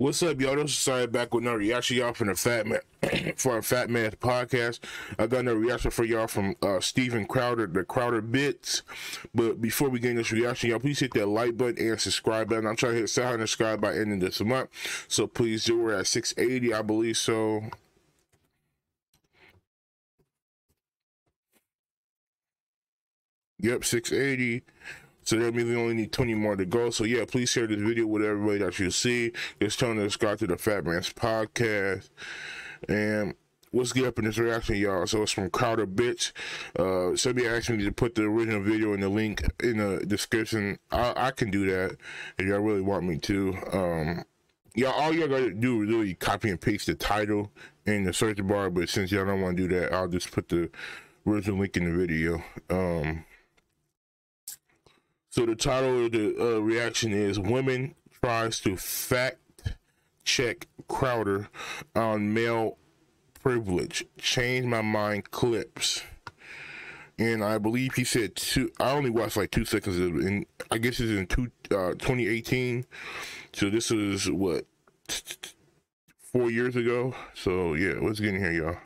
What's up, y'all? This is Sorry back with another reaction, y'all, from the Fat Man for our Fat Man podcast. I got another reaction for y'all from uh Steven Crowder, the Crowder Bits. But before we get in this reaction, y'all, please hit that like button and subscribe button. I'm trying to hit 700 subscribe by ending this month. So please do. We're at 680, I believe so. Yep, 680. So that means we only need 20 more to go. So yeah, please share this video with everybody that you see. Just tell them to subscribe to the Fat Man's podcast. And what's good up in this reaction, y'all? So it's from Crowder Bitch. Uh, somebody asked me to put the original video in the link in the description. I, I can do that if y'all really want me to. Um, y'all, all y'all gotta do is really copy and paste the title in the search bar. But since y'all don't want to do that, I'll just put the original link in the video. Um, so the title of the uh, reaction is "Women tries to fact check Crowder on male privilege. Change my mind clips." And I believe he said two. I only watched like two seconds of it, and I guess it's in two, uh, 2018. So this is what four years ago. So yeah, let's get in here, y'all.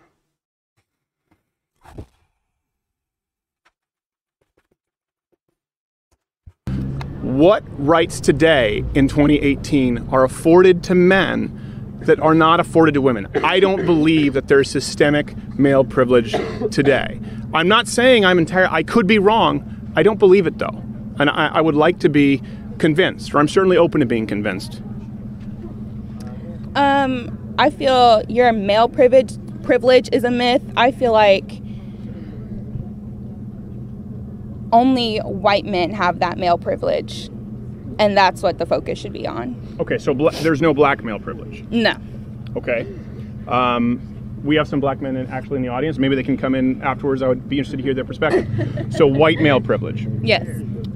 What rights today in 2018 are afforded to men that are not afforded to women. I don't believe that there's systemic male privilege today. I'm not saying I'm entire. I could be wrong. I don't believe it though, and I, I would like to be convinced, or I'm certainly open to being convinced. Um, I feel your male privilege privilege is a myth. I feel like only white men have that male privilege, and that's what the focus should be on. Okay, so bla- there's no black male privilege. No. Okay. Um, we have some black men in, actually in the audience. Maybe they can come in afterwards. I would be interested to hear their perspective. so, white male privilege. Yes.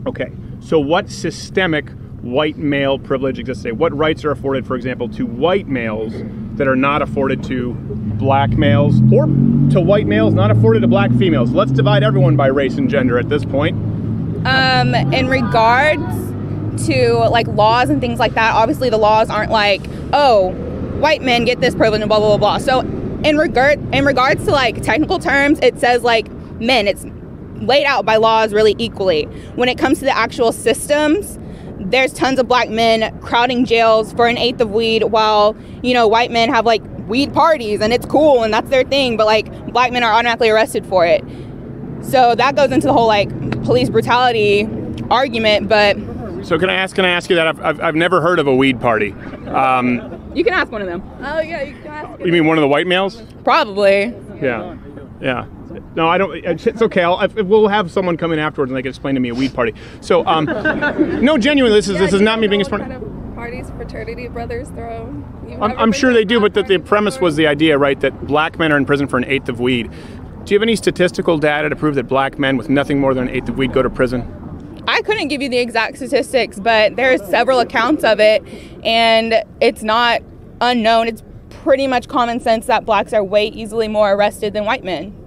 Okay. So, what systemic white male privilege exists today? What rights are afforded, for example, to white males that are not afforded to black males or to white males not afforded to black females? Let's divide everyone by race and gender at this point. Um, in regards to like laws and things like that, obviously the laws aren't like, oh, white men get this privilege and blah blah blah blah. So in regard in regards to like technical terms, it says like men. It's laid out by laws really equally. When it comes to the actual systems, there's tons of black men crowding jails for an eighth of weed while you know white men have like weed parties and it's cool and that's their thing but like black men are automatically arrested for it. So that goes into the whole like police brutality argument but so can i ask can i ask you that? I've, I've, I've never heard of a weed party. Um, you can ask one of them. Oh yeah you can ask you mean one of the white males? Probably. Yeah yeah no, I don't. It's okay. I'll, we'll have someone come in afterwards and they can explain to me a weed party. So, um, no, genuinely, this is yeah, this is not me being a smart. Kind of parties fraternity brothers throw. I'm, I'm sure they do, but the, the premise was the idea, right? That black men are in prison for an eighth of weed. Do you have any statistical data to prove that black men with nothing more than an eighth of weed go to prison? I couldn't give you the exact statistics, but there's several accounts of it, and it's not unknown. It's pretty much common sense that blacks are way easily more arrested than white men.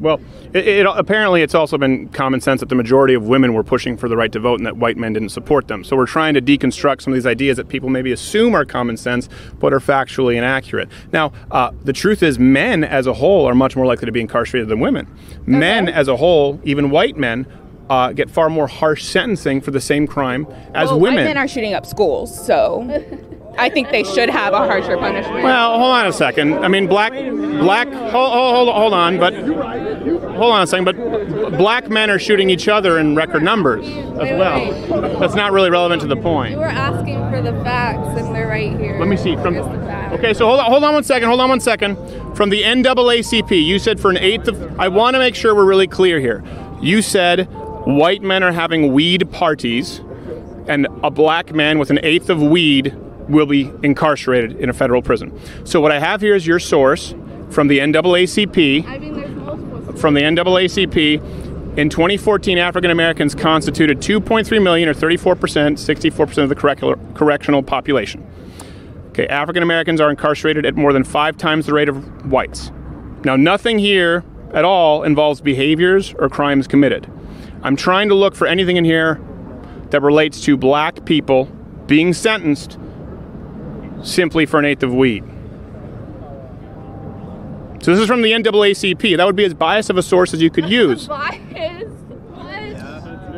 Well, it, it, apparently it's also been common sense that the majority of women were pushing for the right to vote and that white men didn't support them. So we're trying to deconstruct some of these ideas that people maybe assume are common sense but are factually inaccurate. Now, uh, the truth is, men as a whole are much more likely to be incarcerated than women. Okay. Men as a whole, even white men, uh, get far more harsh sentencing for the same crime as well, women. White men are shooting up schools, so. I think they should have a harsher punishment. Well, hold on a second. I mean, black, black. Hold, hold, hold on, but hold on a second. But black men are shooting each other in record numbers as well. That's not really relevant to the point. You were asking for the facts, and they're right here. Let me see. From okay, so hold on, hold on one second. Hold on one second. From the NAACP, you said for an eighth of. I want to make sure we're really clear here. You said white men are having weed parties, and a black man with an eighth of weed will be incarcerated in a federal prison. So what I have here is your source from the NAACP. I mean, from the NAACP. In 2014, African Americans constituted 2.3 million, or 34%, 64% of the correctional population. Okay, African Americans are incarcerated at more than five times the rate of whites. Now, nothing here at all involves behaviors or crimes committed. I'm trying to look for anything in here that relates to black people being sentenced simply for an eighth of wheat. So this is from the NAACP. That would be as biased of a source as you could use.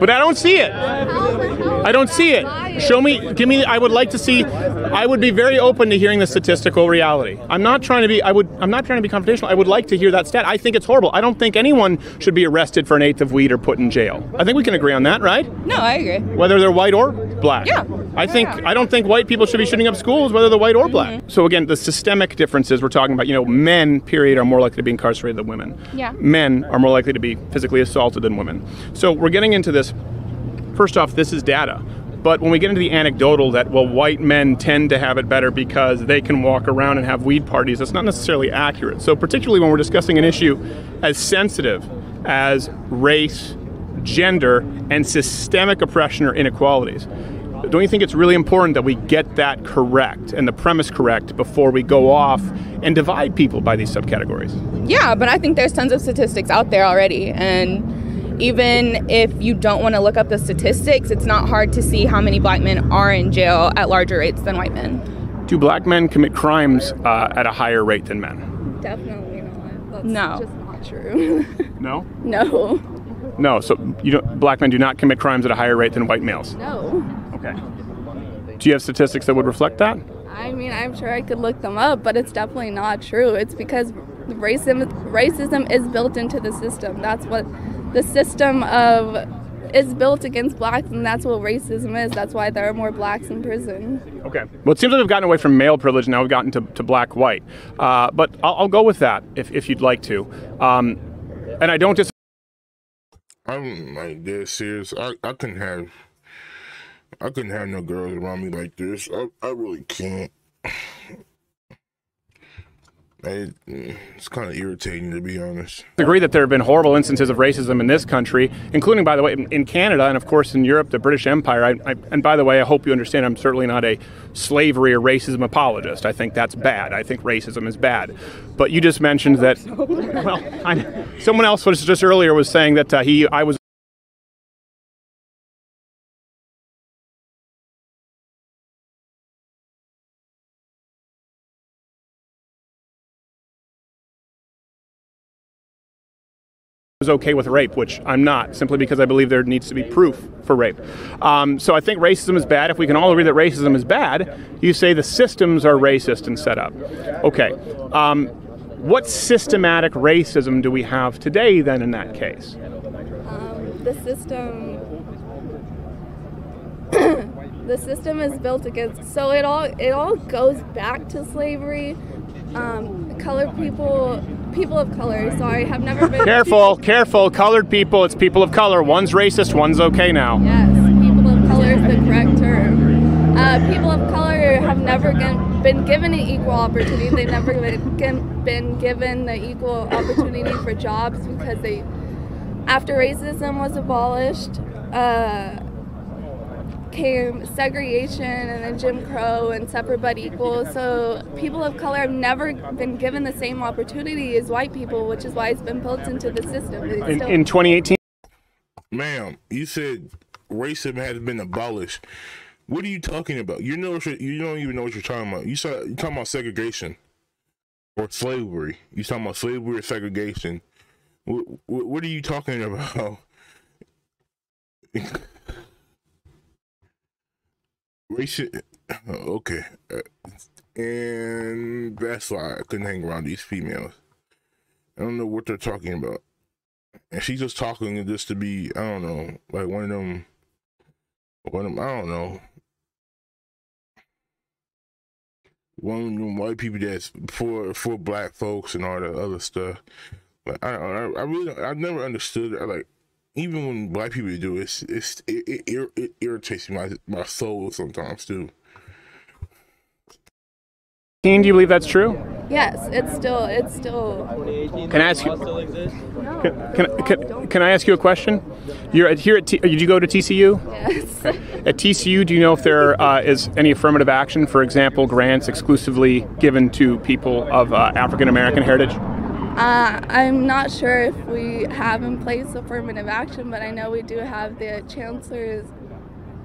But I don't see it. How the hell I don't see it. Show me, give me. I would like to see. I would be very open to hearing the statistical reality. I'm not trying to be. I would. I'm not trying to be confrontational. I would like to hear that stat. I think it's horrible. I don't think anyone should be arrested for an eighth of wheat or put in jail. I think we can agree on that, right? No, I agree. Whether they're white or black. Yeah. I think. I don't think white people should be shooting up schools, whether they're white or black. Mm-hmm. So again, the systemic differences we're talking about. You know, men, period, are more likely to be incarcerated than women. Yeah. Men are more likely to be physically assaulted than women. So we're getting into this first off, this is data. But when we get into the anecdotal that, well, white men tend to have it better because they can walk around and have weed parties, that's not necessarily accurate. So, particularly when we're discussing an issue as sensitive as race, gender, and systemic oppression or inequalities, don't you think it's really important that we get that correct and the premise correct before we go off and divide people by these subcategories? Yeah, but I think there's tons of statistics out there already. And even if you don't want to look up the statistics, it's not hard to see how many black men are in jail at larger rates than white men. Do black men commit crimes uh, at a higher rate than men? Definitely not. That's No. just not true. No. no. No, so you don't, black men do not commit crimes at a higher rate than white males. No. Okay. Do you have statistics that would reflect that? I mean, I'm sure I could look them up, but it's definitely not true. It's because racism racism is built into the system. That's what the system of is built against blacks, and that's what racism is. That's why there are more blacks in prison. Okay. Well, it seems like we've gotten away from male privilege. Now we've gotten to, to black white. Uh, but I'll, I'll go with that if, if you'd like to. Um, and I don't dis- I'm like dead serious. I, I couldn't have I couldn't have no girls around me like this. I, I really can't. I, it's kind of irritating to be honest. agree that there have been horrible instances of racism in this country, including, by the way, in, in Canada and, of course, in Europe, the British Empire. I, I, and by the way, I hope you understand I'm certainly not a slavery or racism apologist. I think that's bad. I think racism is bad. But you just mentioned that, well, I, someone else was just earlier was saying that uh, he, I was. Was okay with rape, which I'm not, simply because I believe there needs to be proof for rape. Um, so I think racism is bad. If we can all agree that racism is bad, you say the systems are racist and set up. Okay. Um, what systematic racism do we have today then in that case? Um, the system. the system is built against. So it all it all goes back to slavery. Um, colored people, people of color. Sorry, have never been. Careful, careful, colored people, it's people of color. One's racist, one's okay now. Yes, people of color is the correct term. Uh, people of color have never been given an equal opportunity. They've never been, been given the equal opportunity for jobs because they, after racism was abolished, uh, came segregation and then Jim Crow and separate but equal. So people of color have never been given the same opportunity as white people, which is why it's been built into the system. In, still- in 2018, Ma'am, you said racism has been abolished. What are you talking about? You know you're, you don't even know what you're talking about. You saw you talking about segregation or slavery. You're talking about slavery or segregation? What, what, what are you talking about? Racial. Okay, Uh, and that's why I couldn't hang around these females. I don't know what they're talking about and she's just talking just to be I don't know like one of them one of them I don't know one of them white people that's for for black folks and all that other stuff. Like I I, I really, I never understood like even when black people do it, it's, it's it, it, it irritates my my soul sometimes too. Dean, do you believe that's true? yes, it's still it's still Can I ask you? Can, can, can, can I ask you a question? You're at, here at T, did you go to TCU? yes. At TCU, do you know if there uh, is any affirmative action, for example, grants exclusively given to people of uh, African American heritage? Uh, I'm not sure if we have in place affirmative action, but I know we do have the chancellor's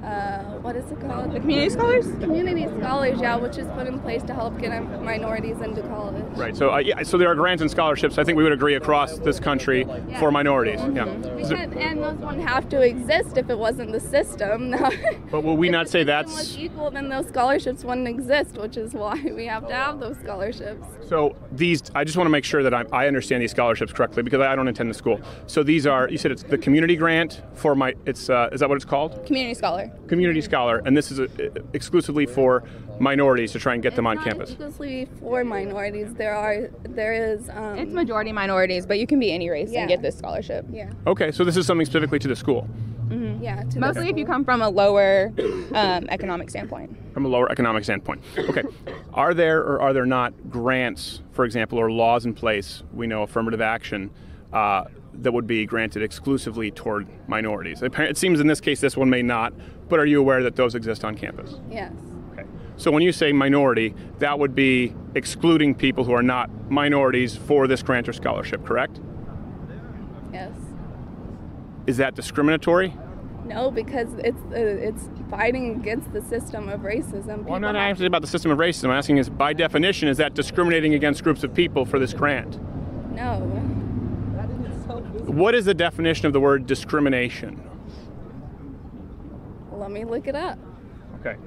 uh, what is it called? The community scholars? Community scholars, yeah, which is put in place to help get minorities into college. Right. So, uh, yeah, so there are grants and scholarships. I think we would agree across this country Yeah. for minorities. Yeah. Because, and those wouldn't have to exist if it wasn't the system. But will we If not say that's- was equal? Then those scholarships wouldn't exist, which is why we have to have those scholarships. So these, I just want to make sure that I, I understand these scholarships correctly because I don't attend the school. So these are, you said it's the community grant for my, it's, uh, is that what it's called? Community scholar. Community scholar, and this is uh exclusively for minorities to try and get them on It's campus. Not exclusively for minorities. There are there is um, It's majority minorities, but you can be any race Yeah. and get this scholarship. yeah Okay, so this is something specifically to the school yeah to the Mostly if you come from a lower um, economic standpoint. from a lower economic standpoint. Okay, are there or are there not grants, for example, or laws in place? We know affirmative action. Uh, that would be granted exclusively toward minorities. It seems in this case this one may not, but are you aware that those exist on campus? Yes. Okay. So when you say minority, that would be excluding people who are not minorities for this grant or scholarship, correct? Yes. Is that discriminatory? No, because it's uh, it's fighting against the system of racism. Well, I'm not have- asking about the system of racism. I'm asking is by definition, is that discriminating against groups of people for this grant? No. What is the definition of the word discrimination? Let me look it up. Okay.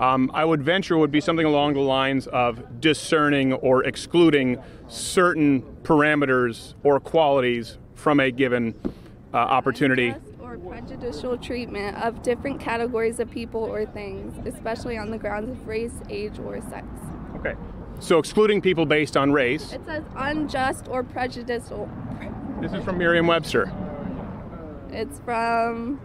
Um, I would venture would be something along the lines of discerning or excluding certain parameters or qualities from a given uh, opportunity. Or prejudicial treatment of different categories of people or things, especially on the grounds of race, age, or sex. Okay. So excluding people based on race. It says unjust or prejudicial. This is from Merriam-Webster. It's from.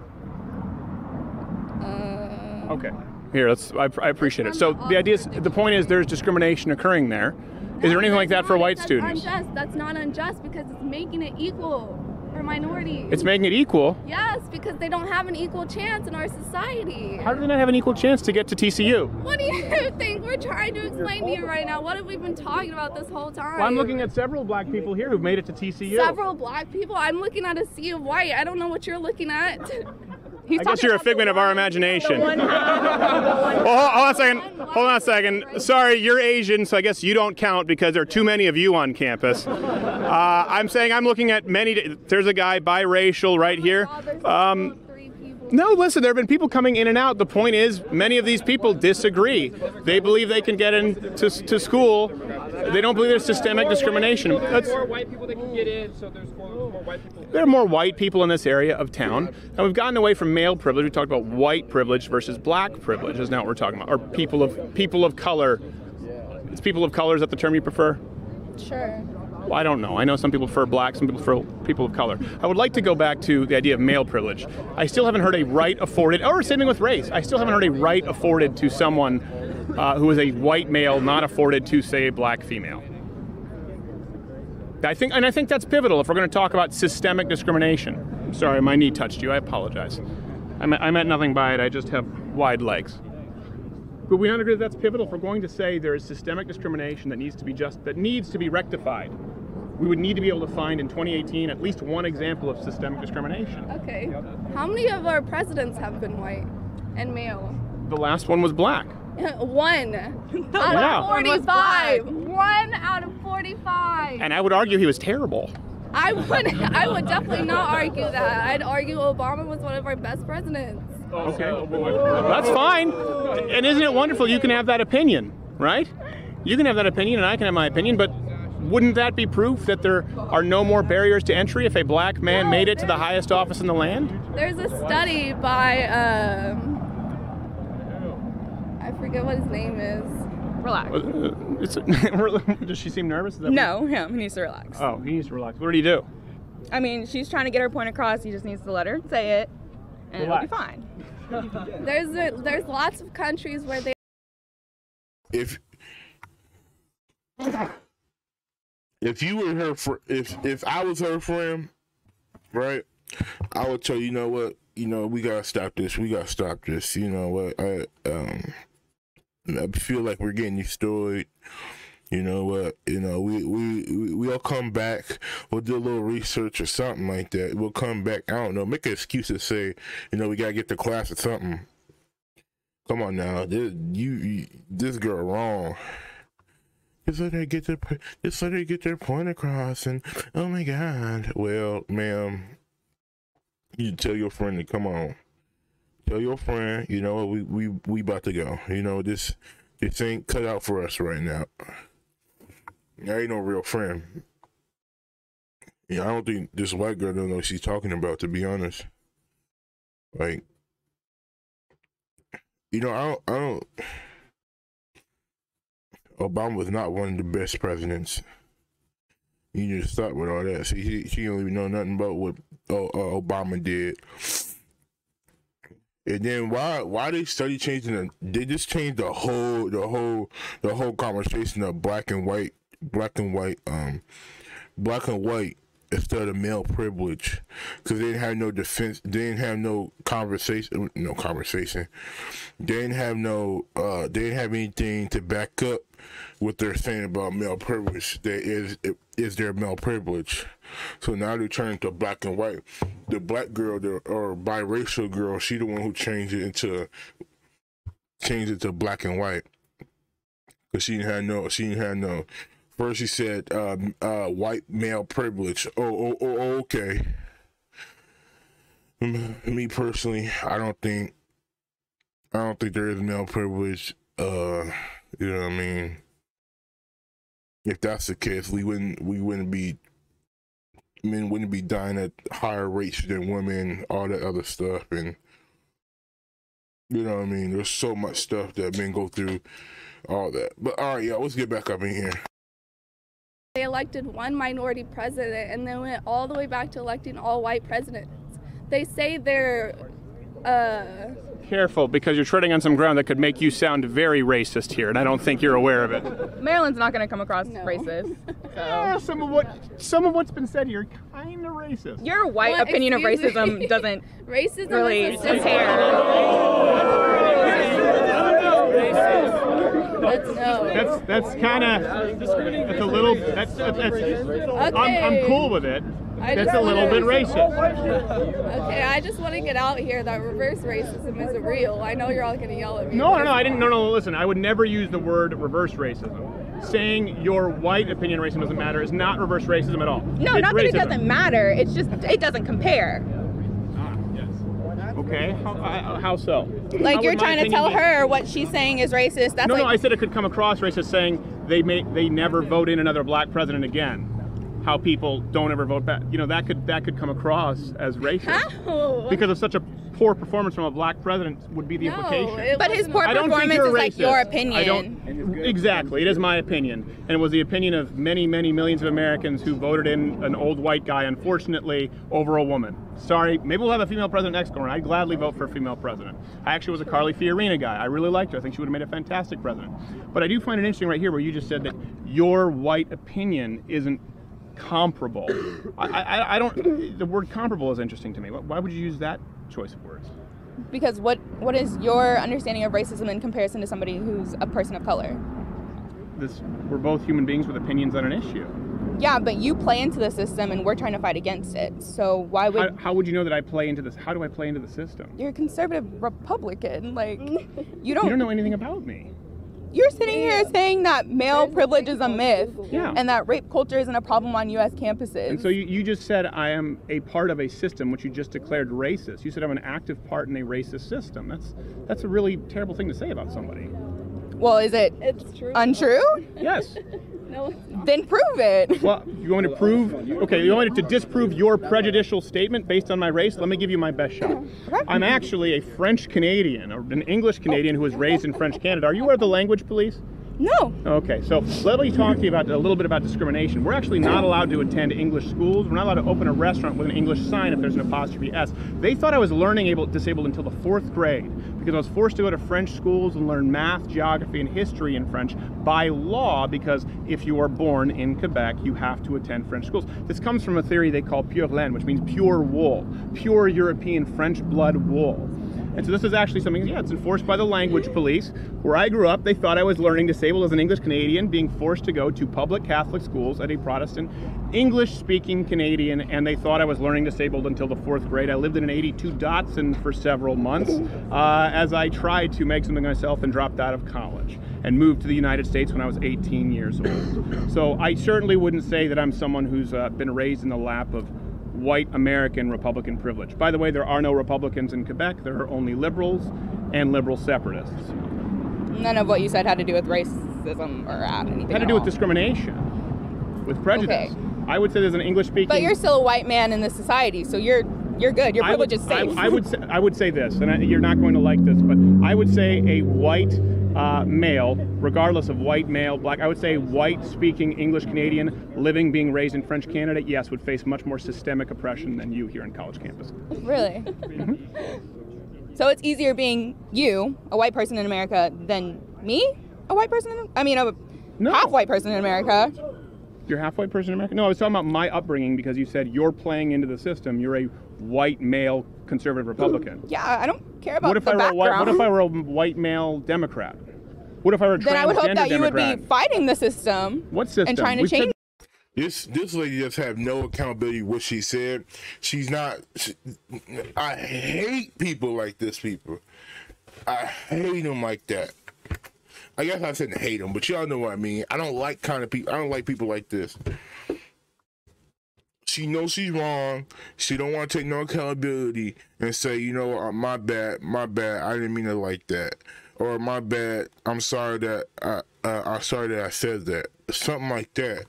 Uh, Okay. Here, let's. I, I appreciate it. So the idea is, the point is, there's discrimination occurring there. Is there anything like that for white That's students? Unjust. That's not unjust because it's making it equal for minorities. It's making it equal. yes, because they don't have an equal chance in our society. How do they not have an equal chance to get to TCU? What do you think we're trying to explain to you right now? What have we been talking about this whole time? Well, I'm looking at several black people here who've made it to TCU. several black people. I'm looking at a sea of white. I don't know what you're looking at. He's I guess you're a figment of our imagination. the one- Well, hold, on a second. Hold on a second. Sorry, you're Asian, so I guess you don't count because there are too many of you on campus. Uh, I'm saying I'm looking at many. There's a guy biracial right here. Um. No, listen, there have been people coming in and out. The point is, many of these people disagree. They believe they can get into to school. They don't believe there's systemic discrimination. That's, more white people that can get in, so there's more, more white people. there are more white people in this area of town, and we've gotten away from male privilege. We talked about white privilege versus black privilege. Is now what we're talking about, or people of people of color. It's people of color. Is that the term you prefer? Sure. I don't know. I know some people prefer black, some people prefer people of color. I would like to go back to the idea of male privilege. I still haven't heard a right afforded, or same thing with race. I still haven't heard a right afforded to someone uh, who is a white male not afforded to, say, a black female. I think, and I think that's pivotal if we're going to talk about systemic discrimination. Sorry, my knee touched you. I apologize. I meant, I meant nothing by it. I just have wide legs. But we not agree that that's pivotal. If we're going to say there is systemic discrimination that needs to be just that needs to be rectified, we would need to be able to find in 2018 at least one example of systemic discrimination. Okay. How many of our presidents have been white and male? The last one was black. One out Yeah. of 45. One out of 45. And I would argue he was terrible. I would I would definitely not argue that. I'd argue Obama was one of our best presidents. Okay. That's fine. And isn't it wonderful you can have that opinion, right? You can have that opinion and I can have my opinion, but wouldn't that be proof that there are no more barriers to entry if a black man made it to the highest office in the land? There's a study by um I forget what his name is. Relax. Uh, does she seem nervous? Is that No, him. He needs to relax. Oh, he needs to relax. What did he do? I mean, she's trying to get her point across. He just needs to let her say it, and it'll be fine. There's a, there's lots of countries where they if if you were her fr- if if I was her friend, right, I would tell you, you know what, you know, we gotta stop this. We gotta stop this. You know what, I um, I feel like we're getting destroyed. You know what? You know we we we- we'll come back. We'll do a little research or something like that. We'll come back. I don't know. Make an excuse to say, you know, we gotta get to class or something. Come on now, this, you, you this girl wrong. Just let her get their just let her get their point across, and oh my god. Well, ma'am, you tell your friend to come on. Tell your friend, you know, we we we about to go. You know, this this ain't cut out for us right now. I ain't no real friend. Yeah, I don't think this white girl don't know what she's talking about. To be honest, like, you know, I don't, I don't. Obama was not one of the best presidents. You just to stop with all that. See, she, she don't even know nothing about what uh, uh, Obama did. And then why why they study changing the they just changed the whole the whole the whole conversation of black and white black and white um black and white instead of male privilege. Because they didn't have no defense they didn't have no conversation no conversation. They didn't have no uh they didn't have anything to back up what they're saying about male privilege. That is is their male privilege. So now they're turning to black and white. The black girl the or biracial girl she the one who changed it into changed it to black and white. Because she didn't have no she didn't have no First, he said uh, uh, white male privilege. Oh, oh, oh, oh, okay. Me personally, I don't think, I don't think there is male privilege. Uh, you know what I mean? If that's the case, we wouldn't, we wouldn't be, men wouldn't be dying at higher rates than women, all that other stuff, and you know what I mean. There's so much stuff that men go through, all that. But all right, y'all, let's get back up in here. They elected one minority president and then went all the way back to electing all white presidents. They say they're. Uh, Careful, because you're treading on some ground that could make you sound very racist here, and I don't think you're aware of it. Marilyn's not going to come across No. racist. Yeah, some of what some of what's been said here kind of racist. Your white Well, opinion of excuse me. racism doesn't racism really is a system. compare. Let's know. That's that's kind of that's a little that's, that's, that's I'm, I'm cool with it. I That's a little bit racist. Okay, I just want to get out here that reverse racism isn't real. I know you're all gonna yell at me. No, no, no. I didn't. No, no. Listen, I would never use the word reverse racism. Saying your white opinion racism doesn't matter is not reverse racism at all. No, It's not that it doesn't matter. It's just it doesn't compare. Okay. How, uh, how so? Like How you're trying to tell her what she's saying is racist. That's No, like no. I said it could come across racist, saying they may they never vote in another black president again. How people don't ever vote back. You know that could that could come across as racist How? because of such a poor performance from a black president would be the no, implication. But his wasn't poor I don't think performance is like racist. your I opinion. don't exactly. It is my opinion, and it was the opinion of many, many millions of Americans who voted in an old white guy, unfortunately, over a woman. Sorry, maybe we'll have a female president next go around. I'd gladly vote for a female president. I actually was a Carly Fiorina guy. I really liked her. I think she would have made a fantastic president. But I do find it interesting right here where you just said that your white opinion isn't comparable. I, I, I don't. The word comparable is interesting to me. Why would you use that choice of words? Because what what is your understanding of racism in comparison to somebody who's a person of color? This, we're both human beings with opinions on an issue. Yeah, but you play into the system and we're trying to fight against it. So why would How, how would you know that I play into this? How do I play into the system? you're a conservative Republican? Like you You don't You don't know anything about me. You're sitting here saying that male privilege is a myth Yeah. and that rape culture isn't a problem on US campuses. And so you, you just said I am a part of a system which you just declared racist. You said I'm an active part in a racist system. That's that's a really terrible thing to say about somebody. well, is it It's true. untrue? Yes. No. Then prove it. Well, you want me to prove? Okay, you want me to disprove your prejudicial statement based on my race? Let me give you my best shot. I'm actually a French Canadian, or an English Canadian who was raised in French Canada. Are you aware of the language police? No. Okay, so let me talk to you about a little bit about discrimination. We're actually not allowed to attend English schools. We're not allowed to open a restaurant with an English sign if there's an apostrophe S. They thought I was learning able disabled until the fourth grade because I was forced to go to French schools and learn math, geography, and history in French by law. Because if you are born in Quebec, you have to attend French schools. This comes from a theory they call pure laine, which means pure wool, pure European French blood wool. And so this is actually something, yeah, it's enforced by the language police. Where I grew up, they thought I was learning disabled as an English Canadian, being forced to go to public Catholic schools at a Protestant English speaking Canadian, and they thought I was learning disabled until the fourth grade. I lived in an 82 Datsun for several months uh, as I tried to make something myself and dropped out of college and moved to the United States when I was 18 years old. So I certainly wouldn't say that I'm someone who's uh, been raised in the lap of white American Republican privilege. By the way, there are no Republicans in Quebec. There are only liberals and liberal separatists. None of what you said had to do with racism or uh, anything. It had to do with all. discrimination, with prejudice. Okay. I would say there's an English speaking. But you're still a white man in this society, so you're you're good. Your I would, privilege is safe. I, I would say, I would say this, and I, you're not going to like this, but I would say a white uh, male, regardless of white male, black, I would say white speaking English Canadian, living, being raised in French Canada, yes, would face much more systemic oppression than you here on college campus. Really? so it's easier being you, a white person in America, than me, a white person. In, I mean, a No. half white person in America. You're half white person in America? No, I was talking about my upbringing because you said you're playing into the system. You're a white male conservative Republican. Yeah, I don't care about What if the I were a white, background. what if I were a white male Democrat? What if I were a then I would hope transgender that you would be fighting the system. What system? And trying to We've said- change. This this lady just have no accountability what she said. She's not. She, I hate people like this. People, I hate them like that. I guess I said hate them, but y'all know what I mean. I don't like kind of people. I don't like people like this. She knows she's wrong. She don't want to take no accountability and say, you know, uh, my bad, my bad. I didn't mean it like that, or my bad. I'm sorry that I, uh, I'm sorry that I said that. Something like that.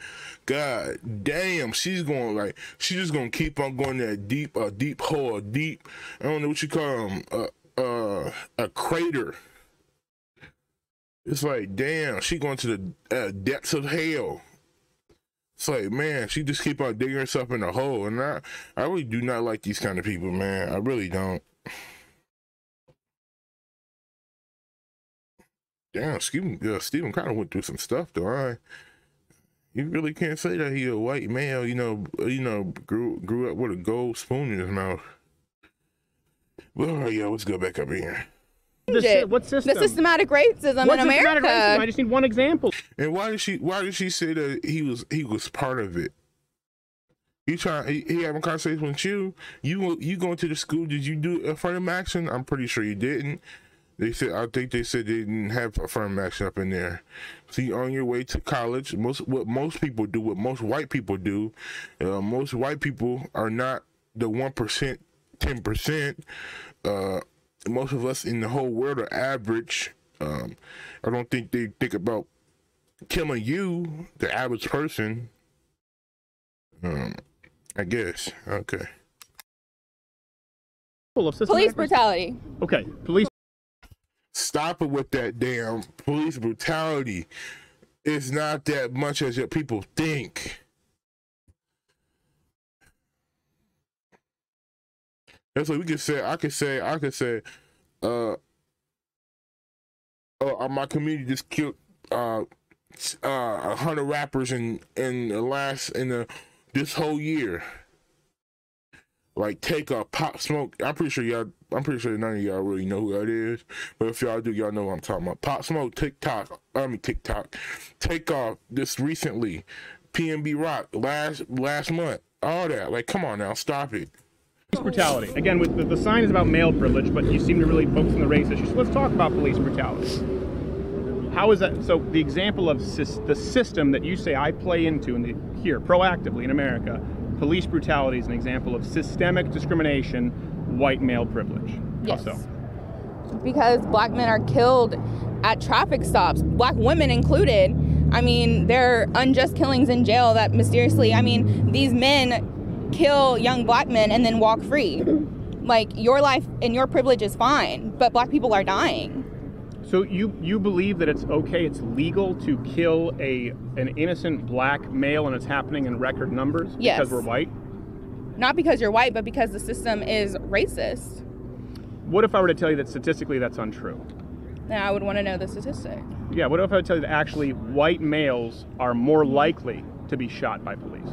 God damn, she's going like she's just gonna keep on going that deep, a deep hole, deep. I don't know what you call them, uh, uh, a crater. It's like, damn, she going to the uh, depths of hell. It's like, man, she just keep on digging herself in a hole, and I, I really do not like these kind of people, man. I really don't. Damn, Steven, uh, Steven kind of went through some stuff, though. I, you really can't say that he a white male, you know, you know, grew grew up with a gold spoon in his mouth. Well, right, yo, let's go back up here. The sy- what system? The systematic racism What in systematic America. racism? I just need one example. And why did she? Why did she say that he was he was part of it? You trying he, he having a conversation with you. You you going to the school? Did you do affirmative action? I'm pretty sure you didn't. They said I think they said they didn't have affirmative action up in there. See, on your way to college, most what most people do, what most white people do, uh, most white people are not the one percent, ten percent. Uh, most of us in the whole world are average. Um, I don't think they think about killing you, the average person. Um, I guess. Okay. Police brutality. Okay, police. Stop it with that damn police brutality. It's not that much as your people think. That's what we could say. I could say. I could say. Uh. Uh, my community just killed uh uh hundred rappers in in the last in the this whole year. Like take a Pop Smoke. I'm pretty sure y'all. I'm pretty sure none of y'all really know who that is. But if y'all do, y'all know what I'm talking about. Pop Smoke, TikTok. I mean TikTok. Takeoff this recently. PNB Rock last last month. All that. Like, come on now, stop it. Police brutality. Again, with the, the sign is about male privilege, but you seem to really focus on the race issue. So let's talk about police brutality. How is that? So the example of the system that you say I play into in the, here proactively in America, police brutality is an example of systemic discrimination, white male privilege. Yes. How so? because black men are killed at traffic stops, black women included. I mean, there are unjust killings in jail that mysteriously, I mean, these men kill young black men and then walk free. Like, your life and your privilege is fine, but black people are dying. So you you believe that it's okay, it's legal to kill a an innocent black male, and it's happening in record numbers Yes. because we're white? Not because you're white, but because the system is racist. What if I were to tell you that statistically that's untrue? Then I would want to know the statistic. Yeah, what if I would tell you that actually white males are more likely to be shot by police?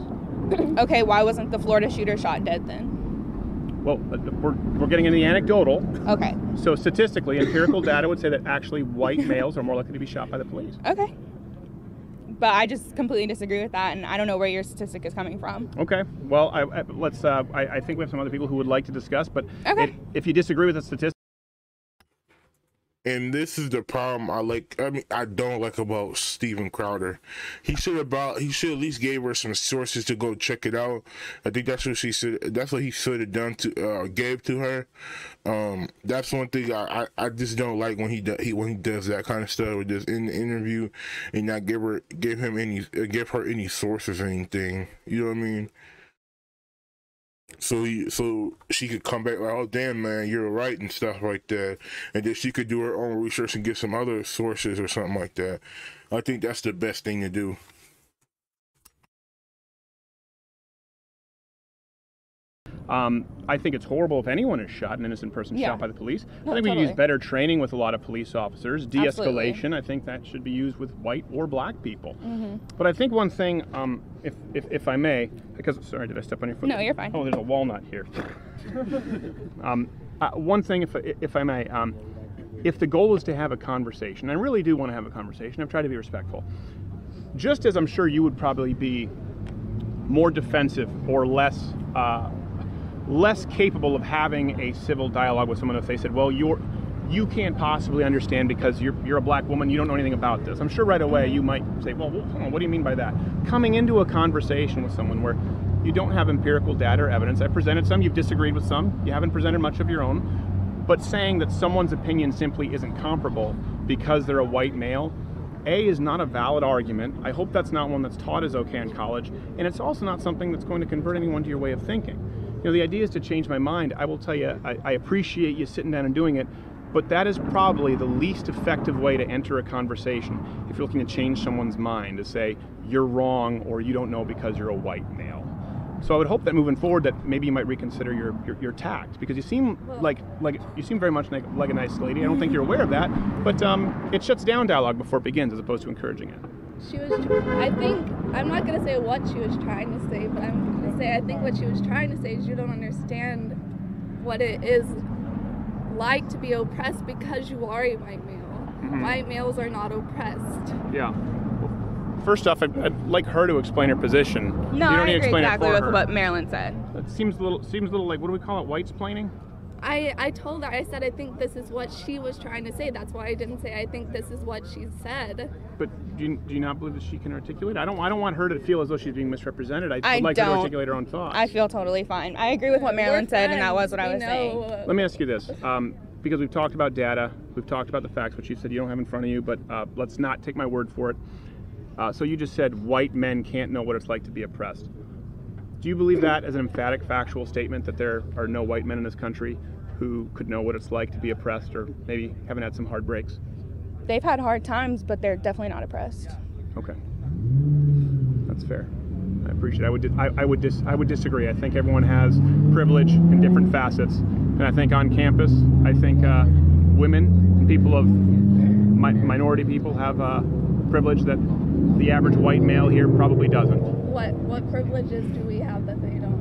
Okay, why wasn't the Florida shooter shot dead then? Well, uh, we're, we're getting in the anecdotal. Okay. So statistically, empirical data would say that actually white males are more likely to be shot by the police. Okay. But I just completely disagree with that, and I don't know where your statistic is coming from. Okay. Well, I, I, let's. Uh, I, I think we have some other people who would like to discuss, but Okay. it- if you disagree with the statistic. And this is the problem I like. I mean, I don't like about Steven Crowder. He should about he should at least gave her some sources to go check it out. I think that's what she should. That's what he should have done to uh, gave to her. Um, that's one thing I, I, I just don't like when he, do, he when he does that kind of stuff with this in the interview and not give her give him any uh, give her any sources or anything. You know what I mean? So he, so she could come back like, oh damn man, you're right and stuff like that, and then she could do her own research and get some other sources or something like that. I think that's the best thing to do. Um, I think it's horrible if anyone is shot, an innocent person Yeah. shot by the police. No, I think we totally. use better training with a lot of police officers. De escalation, I think that should be used with white or black people. Mm-hmm. But I think one thing, um, if, if, if I may, because, sorry, did I step on your foot? No, you're fine. Oh, there's a walnut here. um, uh, one thing, if, if I may, um, if the goal is to have a conversation, I really do want to have a conversation, I've tried to be respectful. Just as I'm sure you would probably be more defensive or less uh, less capable of having a civil dialogue with someone if they said, "Well, you're you can't possibly understand because you're you're a black woman, you don't know anything about this." I'm sure right away you might say, "Well, on, what do you mean by that?" Coming into a conversation with someone where you don't have empirical data or evidence. I presented some, you've disagreed with some, you haven't presented much of your own, but saying that someone's opinion simply isn't comparable because they're a white male a is not a valid argument. I hope that's not one that's taught as okay in college, and it's also not something that's going to convert anyone to your way of thinking. You know, the idea is to change my mind. I will tell you, I, I appreciate you sitting down and doing it, but that is probably the least effective way to enter a conversation if you're looking to change someone's mind to say you're wrong or you don't know because you're a white male. So I would hope that moving forward, that maybe you might reconsider your your, your tact because you seem like like you seem very much like, like a nice lady. I don't think you're aware of that, but um, it shuts down dialogue before it begins as opposed to encouraging it. She was. tr- I think I'm not gonna say what she was trying to say, but I'm say I think what she was trying to say is you don't understand what it is like to be oppressed because you are a white male. Mm-hmm. White males are not oppressed. Yeah. First off, I'd, I'd like her to explain her position. No, you don't I need to agree explain exactly it for with her. what Marilyn said. It seems a little seems a little like what do we call it? White splaining? I, I told her, I said, I think this is what she was trying to say. That's why I didn't say, I think this is what she said. But do you, do you not believe that she can articulate? I don't I don't want her to feel as though she's being misrepresented. I, I would like her to articulate her own thoughts. I feel totally fine. I agree with what We're Marilyn said, and that was friends. what I We was saying. know- Let me ask you this, um, because we've talked about data, we've talked about the facts, which you said you don't have in front of you, but uh, let's not take my word for it. Uh, so you just said white men can't know what it's like to be oppressed. Do you believe that as an emphatic factual statement that there are no white men in this country who could know what it's like to be oppressed, or maybe haven't had some hard breaks? They've had hard times, but they're definitely not oppressed. Okay, that's fair. I appreciate. It. I would. Di- I, I would. Dis- I would disagree. I think everyone has privilege in different facets, and I think on campus, I think uh, women, and people of mi- minority people have uh, privilege that the average white male here probably doesn't. What, what privileges do we have that they don't?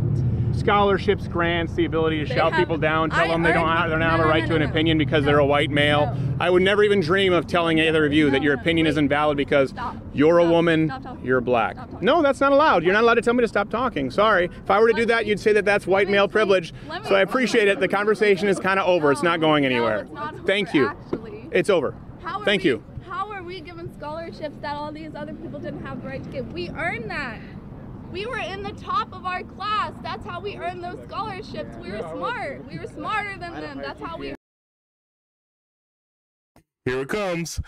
Scholarships, grants, the ability to They shout have- people down, tell I them they don't have, they don't have no, a right no, to an no, no. opinion because No. they're a white male. No. I would never even dream of telling either of you that your opinion wait. is invalid because Stop. you're a woman, you're black. No, that's not allowed. You're not allowed to tell me to stop talking. Sorry. If I were to do that, you'd say that that's white male privilege. So I appreciate it. The conversation is kind of over. It's not going No, anywhere. not Thank you. It's over. Thank you. How are we given scholarships that all these other people didn't have the right to get? We earned that. We were in the top of our class. That's how we earned those scholarships. We were smart. We were smarter than them. That's how we. Here it comes.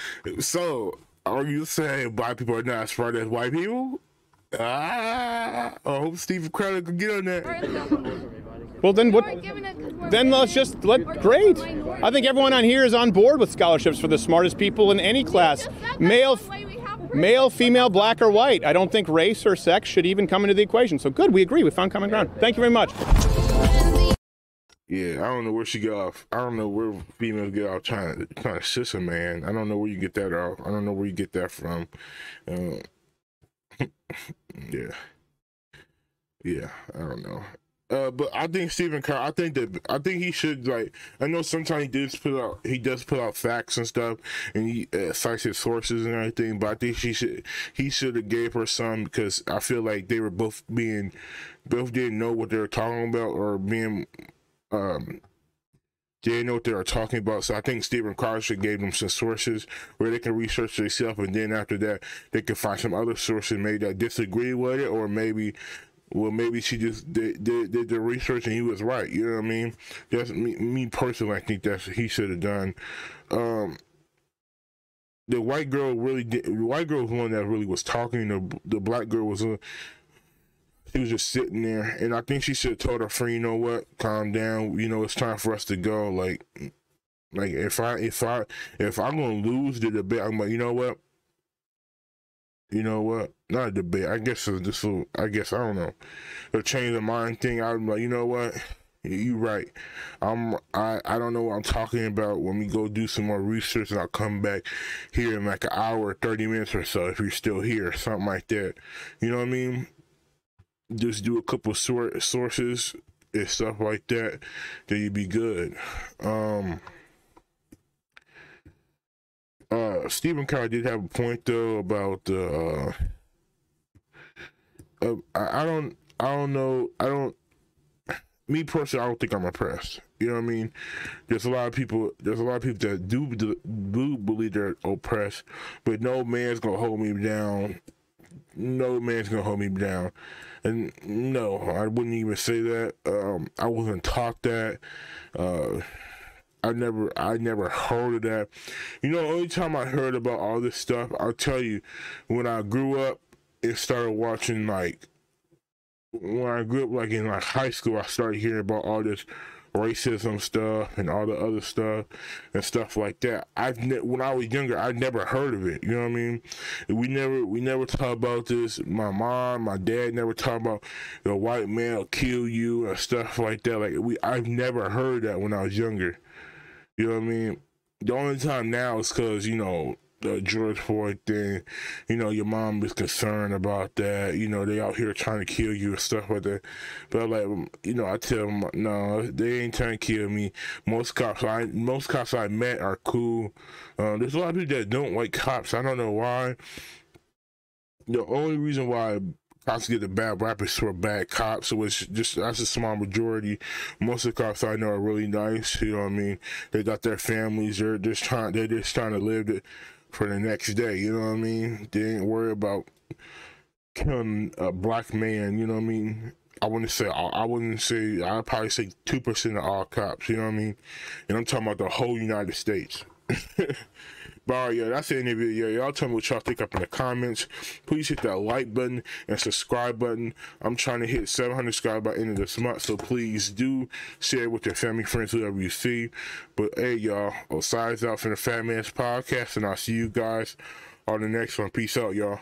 So, are you saying black people are not as smart as white people? Ah, I hope Steve Crowder can get on that. Well, then what? Then let's just let. Great. I think everyone on here is on board with scholarships for the smartest people in any class, male, male, female, black, or white. I don't think race or sex should even come into the equation. So good, we agree. We found common ground. Thank you very much. Yeah, I don't know where she got off. I don't know where females get off trying to trying to sis a man. I don't know where you get that off. I don't know where you get that from. Uh, yeah, yeah, I don't know. Uh, but I think Steven Carr. I think that I think he should like. I know sometimes he does put out he does put out facts and stuff, and he uh, cites his sources and everything. But I think she should he should have gave her some because I feel like they were both being both didn't know what they were talking about or being um they didn't know what they were talking about. So I think Steven Carr should give them some sources where they can research themselves, and then after that, they can find some other sources maybe that disagree with it, or maybe, well, maybe she just did, did, did the research and he was right. You know what I mean? That's me, me personally. I think that's he should have done. Um, the white girl really did. The white girl was one that really was talking. The the black girl was a she was just sitting there, and I think she should have told her friend, you know what, calm down. You know, it's time for us to go. Like, like if I if I if I'm gonna lose the debate, I'm like, you know what, you know what, not a debate. I guess this will. I guess I don't know, the change of mind thing. I'm like, you know what. You right. I'm I, I don't know what I'm talking about when we go do some more research and I'll come back here in like an hour, thirty minutes or so if you're still here, something like that. You know what I mean? just do a couple sources and stuff like that, then you'd be good. Um, uh, Steven Crowder did have a point though about the. Uh, uh, I, I don't. I don't know. I don't. Me personally, I don't think I'm oppressed. You know what I mean? There's a lot of people. There's a lot of people that do do, do believe they're oppressed, but no man's gonna hold me down. No man's gonna hold me down. And no, I wouldn't even say that. Um, I wasn't taught that. Uh, I never, I never heard of that. You know, only time I heard about all this stuff, I'll tell you, when I grew up and started watching like, when I grew up like in like high school, I started hearing about all this racism stuff and all the other stuff and stuff like that. I've when I was younger, I never heard of it. You know what I mean? We never we never talk about this. My mom, my dad never talk about the white man will kill you and stuff like that. Like we, I've never heard that when I was younger. You know what I mean? The only time now is because you know the George Floyd thing, you know, your mom is concerned about that. You know, they out here trying to kill you and stuff like that. But like, you know, I tell them, no, they ain't trying to kill me. Most cops I most cops I met are cool. Uh, there's a lot of people that don't like cops. I don't know why. The only reason why cops get a bad rap is for bad cops. So it's just that's a small majority. Most of the cops I know are really nice. You know what I mean? They got their families. They're just trying. They're just trying to live. The, for the next day. You know what I mean? They ain't worry about killing a black man. You know what I mean? I wouldn't say I wouldn't say I'd probably say two percent of all cops. You know what I mean? And I'm talking about the whole United States. But all right, yo, that's the video Yo, y'all tell me what y'all think up in the comments. Please hit that like button and subscribe button. I'm trying to hit 700 subscribers by end of this month, so please do share with your family, friends, whoever you see. But hey, y'all, Osiris out from the Fat Man's Podcast, and I'll see you guys on the next one. Peace out, y'all.